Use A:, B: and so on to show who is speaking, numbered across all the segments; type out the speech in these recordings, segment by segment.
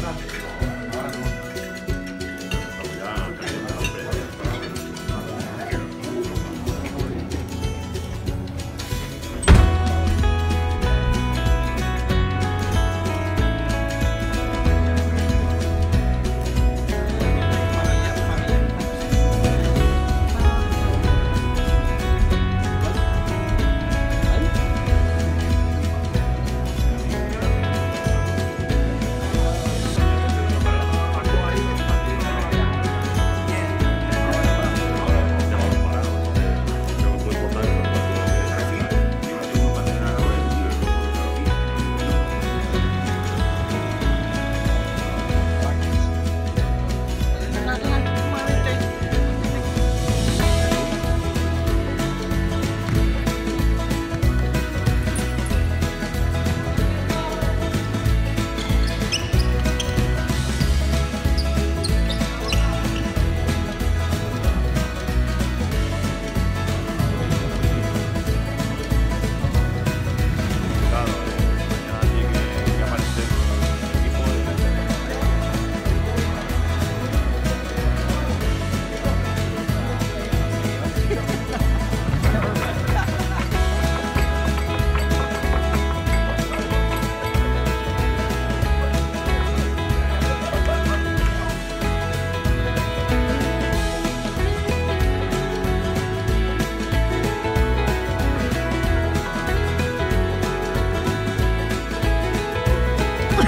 A: Gracias.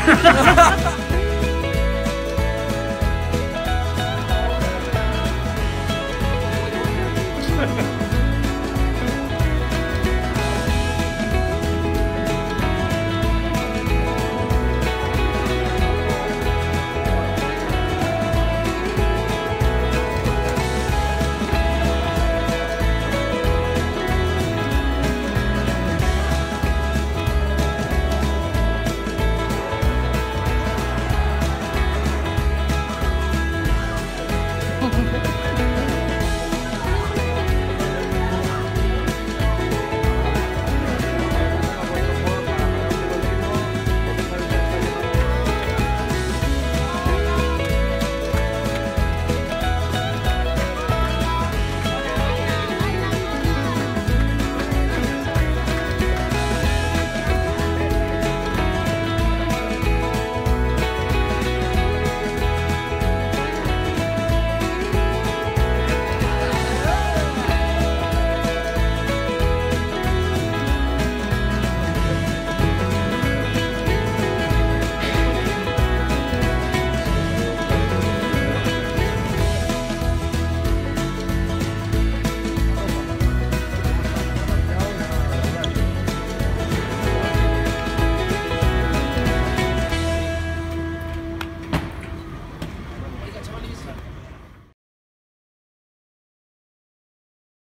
B: Ha ha ha.